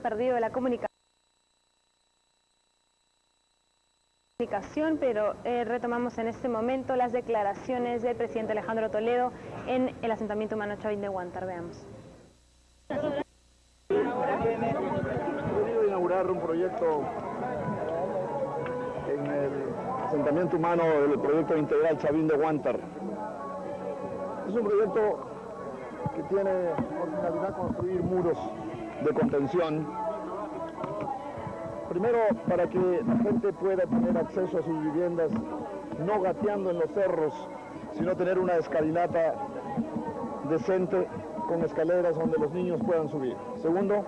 perdido la comunicación. pero eh, retomamos en este momento las declaraciones del presidente Alejandro Toledo en el asentamiento humano Chavín de Guantar. Veamos. He inaugurar un proyecto en el asentamiento humano del proyecto integral Chavín de Guantar. Es un proyecto que tiene por construir muros de contención Primero, para que la gente pueda tener acceso a sus viviendas, no gateando en los cerros, sino tener una escalinata decente con escaleras donde los niños puedan subir. Segundo,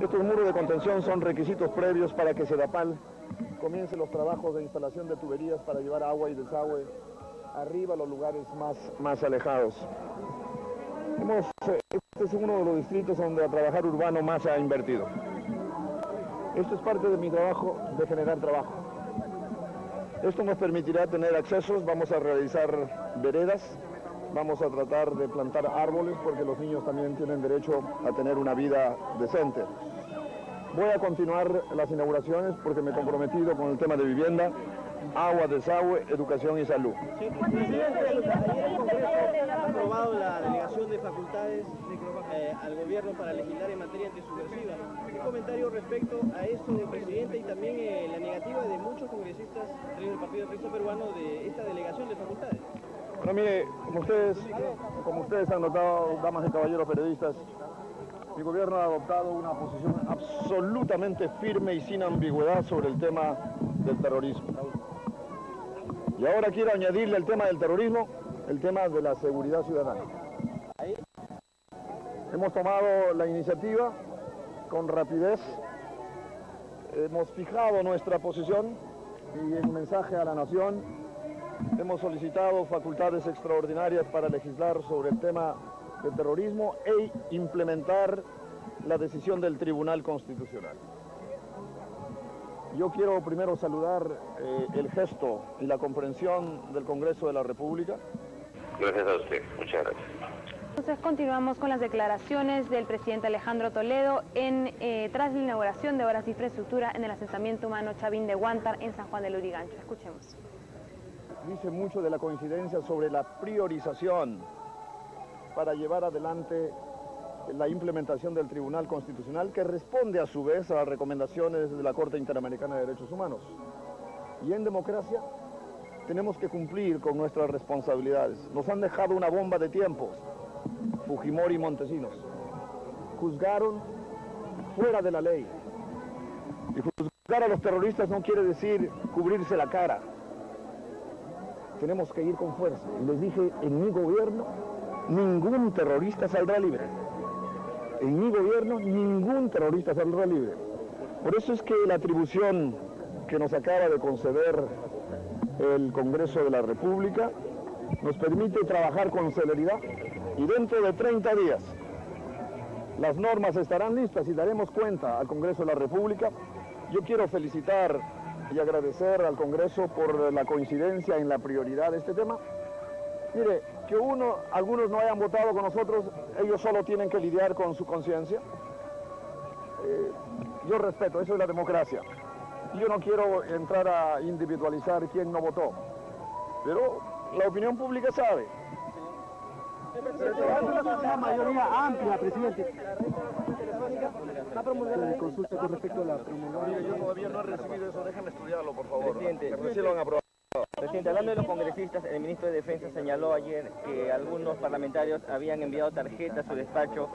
estos muros de contención son requisitos previos para que Sedapal comience los trabajos de instalación de tuberías para llevar agua y desagüe arriba a los lugares más, más alejados. Eh, este es uno de los distritos donde a trabajar urbano más ha invertido. Esto es parte de mi trabajo de generar trabajo. Esto nos permitirá tener accesos, vamos a realizar veredas, vamos a tratar de plantar árboles porque los niños también tienen derecho a tener una vida decente. Voy a continuar las inauguraciones porque me he comprometido con el tema de vivienda, agua, desagüe, educación y salud. Facultades eh, al gobierno para legislar en materia antisubversiva. ¿Qué comentario respecto a esto del presidente y también eh, la negativa de muchos congresistas del Partido Socialista Peruano de esta delegación de facultades? Bueno, mire, como ustedes, como ustedes han notado, damas y caballeros periodistas, mi gobierno ha adoptado una posición absolutamente firme y sin ambigüedad sobre el tema del terrorismo. Y ahora quiero añadirle al tema del terrorismo el tema de la seguridad ciudadana. Hemos tomado la iniciativa con rapidez, hemos fijado nuestra posición y en mensaje a la nación hemos solicitado facultades extraordinarias para legislar sobre el tema del terrorismo e implementar la decisión del Tribunal Constitucional. Yo quiero primero saludar eh, el gesto y la comprensión del Congreso de la República. Gracias a usted, muchas gracias. Entonces continuamos con las declaraciones del presidente Alejandro Toledo en, eh, tras la inauguración de obras de infraestructura en el asentamiento humano Chavín de Guantar en San Juan de Lurigancho. Escuchemos. Dice mucho de la coincidencia sobre la priorización para llevar adelante la implementación del Tribunal Constitucional que responde a su vez a las recomendaciones de la Corte Interamericana de Derechos Humanos. Y en democracia tenemos que cumplir con nuestras responsabilidades. Nos han dejado una bomba de tiempos Fujimori y Montesinos. Juzgaron fuera de la ley. Y juzgar a los terroristas no quiere decir cubrirse la cara. Tenemos que ir con fuerza. Les dije, en mi gobierno, ningún terrorista saldrá libre. En mi gobierno, ningún terrorista saldrá libre. Por eso es que la atribución que nos acaba de conceder el Congreso de la República nos permite trabajar con celeridad y dentro de 30 días las normas estarán listas y daremos cuenta al Congreso de la República. Yo quiero felicitar y agradecer al Congreso por la coincidencia en la prioridad de este tema. Mire, que uno, algunos no hayan votado con nosotros, ellos solo tienen que lidiar con su conciencia. Eh, yo respeto, eso es la democracia. Yo no quiero entrar a individualizar quién no votó, pero la opinión pública sabe. Una mayoría amplia, presidente. La consulta con respecto a la promulgación. Yo todavía no he recibido eso, déjame estudiarlo, por favor. Presidente, recién lo han aprobado. Presidente, hablando de los congresistas, el ministro de Defensa señaló ayer que algunos parlamentarios habían enviado tarjetas a su despacho